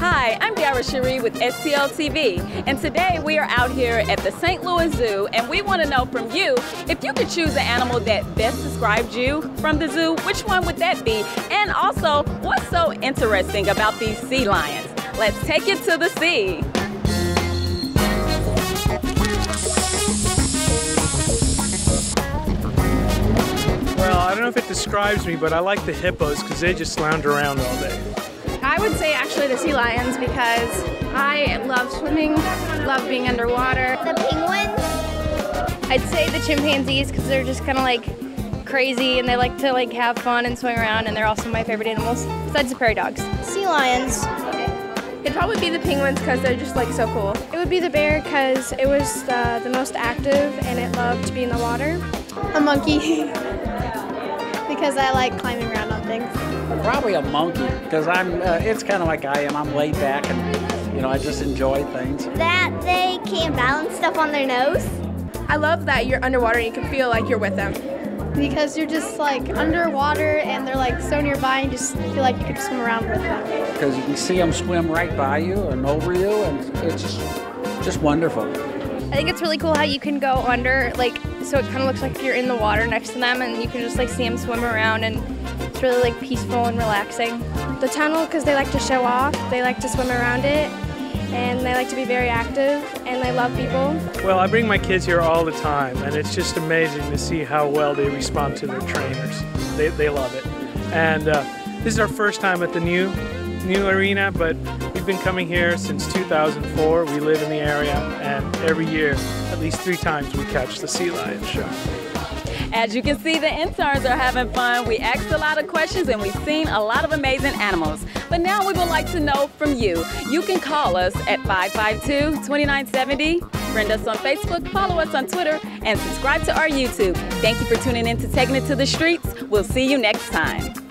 Hi, I'm Darra Cherie with STL TV, and today we are out here at the St. Louis Zoo, and we want to know from you if you could choose the animal that best described you from the zoo, which one would that be? And also, what's so interesting about these sea lions? Let's take it to the sea. Well, I don't know if it describes me, but I like the hippos because they just lounge around all day. I would say actually the sea lions because I love swimming, love being underwater. The penguins? I'd say the chimpanzees because they're just kind of like crazy and they like to like have fun and swing around and they're also my favorite animals besides the prairie dogs. Sea lions. It'd probably be the penguins because they're just like so cool. It would be the bear because it was uh, the most active and it loved to be in the water. A monkey because I like climbing around on things. Probably a monkey because I'm. Uh, it's kind of like I am. I'm laid back and you know I just enjoy things. That they can balance stuff on their nose. I love that you're underwater and you can feel like you're with them. Because you're just like underwater and they're like so nearby and just feel like you could swim around with them. Because you can see them swim right by you and over you, and it's just, just wonderful. I think it's really cool how you can go under, like, so it kind of looks like you're in the water next to them and you can just like see them swim around and it's really like peaceful and relaxing. The tunnel because they like to show off, they like to swim around it, and they like to be very active and they love people. Well, I bring my kids here all the time, and it's just amazing to see how well they respond to their trainers. They, they love it. And uh, this is our first time at the new new arena, but we've been coming here since 2004. We live in the area, and every year, at least three times, we catch the sea lion show. As you can see, the interns are having fun. We asked a lot of questions and we've seen a lot of amazing animals. But now we would like to know from you. You can call us at 552-2970, friend us on Facebook, follow us on Twitter, and subscribe to our YouTube. Thank you for tuning in to Taking It to the Streets. We'll see you next time.